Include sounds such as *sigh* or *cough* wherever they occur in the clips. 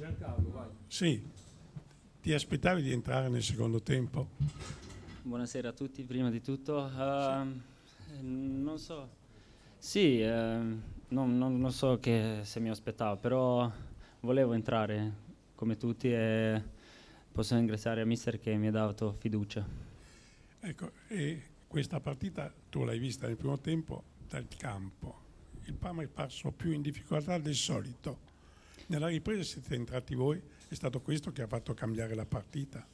Giancarlo, vai. Sì, ti aspettavi di entrare nel secondo tempo? Buonasera a tutti, prima di tutto. Uh, non so, sì, uh, non, non, non, so che se mi aspettavo, però volevo entrare come tutti e posso ringraziare a mister che mi ha dato fiducia. Ecco, e questa partita tu l'hai vista nel primo tempo dal campo. Il Parma è parso più in difficoltà del solito. Nella ripresa siete entrati voi, è stato questo che ha fatto cambiare la partita.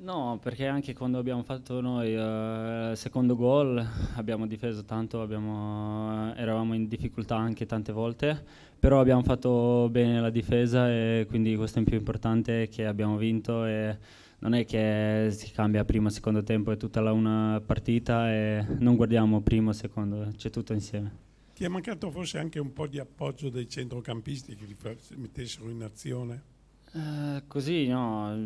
No, perché anche quando abbiamo fatto noi uh, il secondo gol abbiamo difeso tanto, abbiamo, uh, eravamo in difficoltà anche tante volte, però abbiamo fatto bene la difesa e quindi questo è più importante che abbiamo vinto e non è che si cambia primo secondo tempo, è tutta la una partita e non guardiamo primo secondo, c'è tutto insieme. Ti è mancato forse anche un po' di appoggio dei centrocampisti che li mettessero in azione? Uh, così no,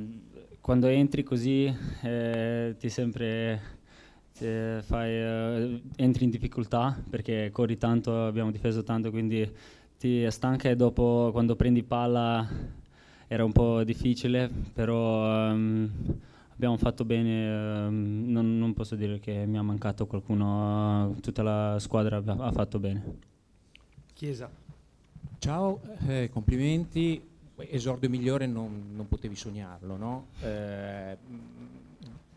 quando entri così eh, ti sempre ti fai, uh, entri in difficoltà perché corri tanto, abbiamo difeso tanto, quindi ti stanca e dopo quando prendi palla era un po' difficile, però um, abbiamo fatto bene, um, non, non, posso dire che mi ha mancato qualcuno, tutta la squadra ha fatto bene. Chiesa. Ciao, eh, complimenti, esordio migliore non, non potevi sognarlo, no? Eh,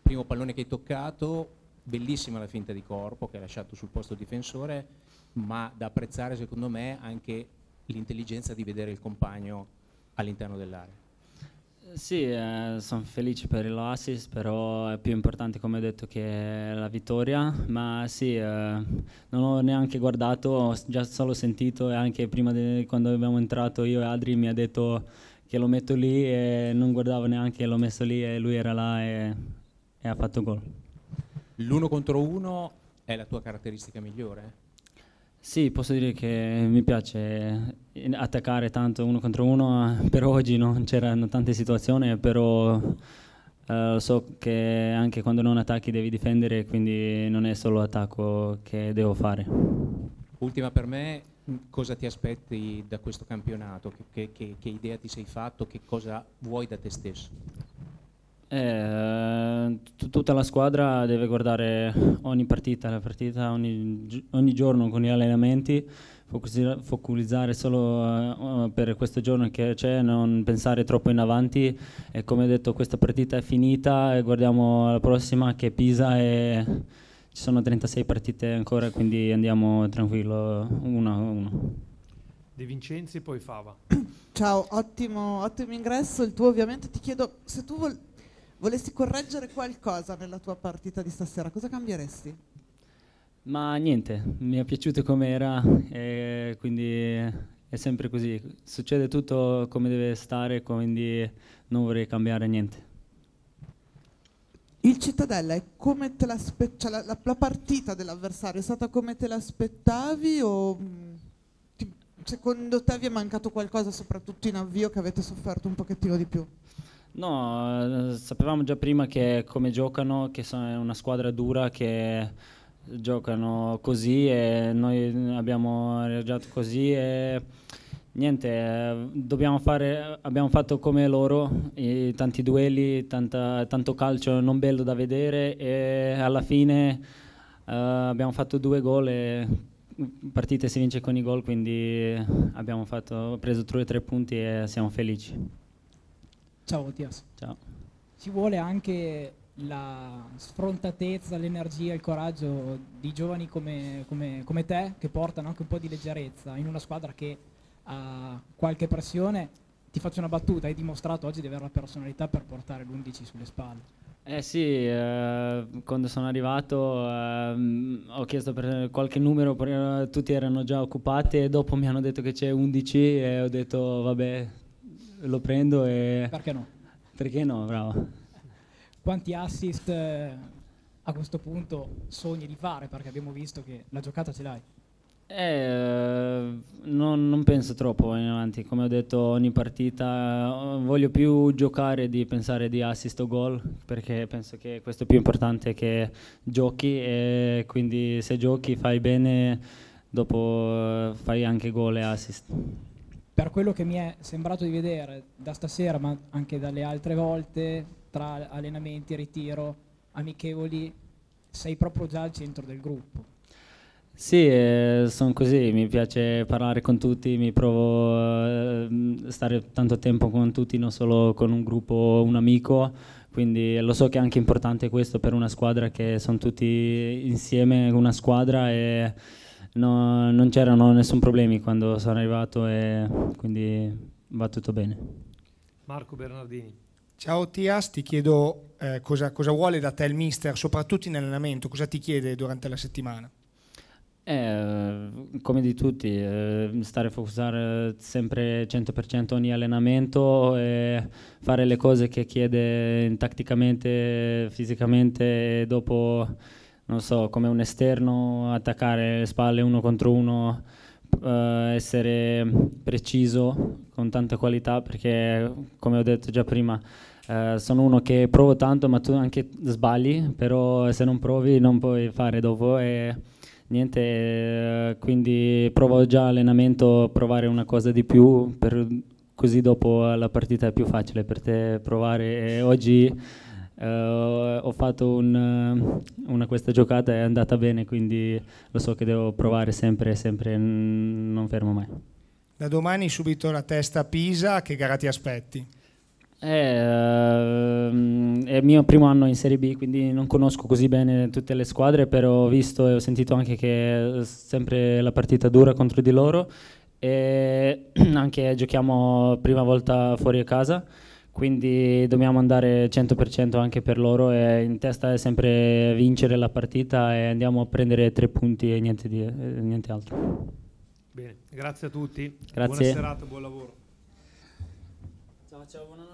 primo pallone che hai toccato, bellissima la finta di corpo che hai lasciato sul posto difensore, ma da apprezzare secondo me anche l'intelligenza di vedere il compagno all'interno dell'area. Sì, eh, sono felice per l'assist, però è più importante come ho detto che la vittoria, ma sì, eh, non ho neanche guardato, ho già solo sentito e anche prima di quando abbiamo entrato io e Adri mi ha detto che lo metto lì e non guardavo neanche, l'ho messo lì e lui era là e, e ha fatto gol. L'uno contro uno è la tua caratteristica migliore? Sì, posso dire che mi piace attaccare tanto uno contro uno, per oggi non c'erano tante situazioni, però uh, so che anche quando non attacchi devi difendere, quindi non è solo attacco che devo fare. Ultima per me, cosa ti aspetti da questo campionato? Che, che, che idea ti sei fatto? Che cosa vuoi da te stesso? Eh, tutta la squadra deve guardare ogni partita, la partita ogni, ogni giorno con gli allenamenti, focalizzare solo uh, per questo giorno che c'è, non pensare troppo in avanti e come ho detto questa partita è finita e guardiamo la prossima che è Pisa e ci sono 36 partite ancora quindi andiamo tranquillo uno a uno. De Vincenzi poi Fava. Ciao, ottimo, ottimo ingresso, il tuo ovviamente ti chiedo se tu vuoi volessi correggere qualcosa nella tua partita di stasera, cosa cambieresti? Ma niente, mi è piaciuto come era quindi è sempre così. Succede tutto come deve stare, quindi non vorrei cambiare niente. Il Cittadella è come te l'aspettavi, cioè la, la, la, partita dell'avversario è stata come te l'aspettavi o mm, ti, secondo te vi è mancato qualcosa soprattutto in avvio che avete sofferto un pochettino di più? No, eh, sapevamo già prima che come giocano, che sono una squadra dura, che giocano così e noi abbiamo reagiato così e niente, fare, abbiamo fatto come loro, tanti duelli, tanta, tanto calcio non bello da vedere e alla fine uh, abbiamo fatto due gol e partite si vince con i gol, quindi abbiamo fatto, preso tre, tre punti e siamo felici. Ciao Mattias. Ciao. Ci vuole anche la sfrontatezza, l'energia, il coraggio di giovani come, come, come, te che portano anche un po' di leggerezza in una squadra che ha qualche pressione. Ti faccio una battuta, hai dimostrato oggi di avere la personalità per portare l'11 sulle spalle. Eh sì, eh, quando sono arrivato eh, ho chiesto per qualche numero, per, tutti erano già occupati e dopo mi hanno detto che c'è 11 e ho detto vabbè lo prendo e... Perché no? Perché no, bravo. Quanti assist eh, a questo punto sogni di fare? Perché abbiamo visto che la giocata ce l'hai. Eh, non, non, penso troppo in avanti, come ho detto ogni partita voglio più giocare di pensare di assist o gol perché penso che questo è più importante che giochi e quindi se giochi fai bene dopo fai anche gol e assist. Per quello che mi è sembrato di vedere da stasera, ma anche dalle altre volte, tra allenamenti, ritiro, amichevoli, sei proprio già al centro del gruppo. Sì, eh, sono così, mi piace parlare con tutti, mi provo a eh, stare tanto tempo con tutti, non solo con un gruppo un amico, quindi lo so che è anche importante questo per una squadra che sono tutti insieme, una squadra e no, non c'erano nessun problemi quando sono arrivato e quindi va tutto bene. Marco Bernardini. Ciao Tias, ti chiedo eh, cosa, cosa vuole da te il mister, soprattutto in allenamento, cosa ti chiede durante la settimana? Eh, come di tutti, eh, stare a focusare sempre 100% ogni allenamento e fare le cose che chiede tatticamente, fisicamente e dopo, non so, come un esterno, attaccare le spalle uno contro uno, eh, essere preciso con tanta qualità perché, come ho detto già prima, Uh, sono uno che provo tanto ma tu anche sbagli, però se non provi non puoi fare dopo e niente, eh, quindi provo già allenamento provare una cosa di più, per, così dopo la partita è più facile per te provare. E oggi eh, ho fatto un, una questa giocata, è andata bene, quindi lo so che devo provare sempre, sempre, non fermo mai. Da domani subito la testa a Pisa, che gara ti aspetti? È, uh, è, il mio primo anno in Serie B, quindi non conosco così bene tutte le squadre, però ho visto e ho sentito anche che è sempre la partita dura contro di loro e *clears throat* anche giochiamo prima volta fuori a casa, quindi dobbiamo andare 100% anche per loro e in testa è sempre vincere la partita e andiamo a prendere tre punti e niente, di, niente altro. Bene, grazie a tutti. Grazie. Buona serata, buon lavoro. Ciao, ciao, buonanotte.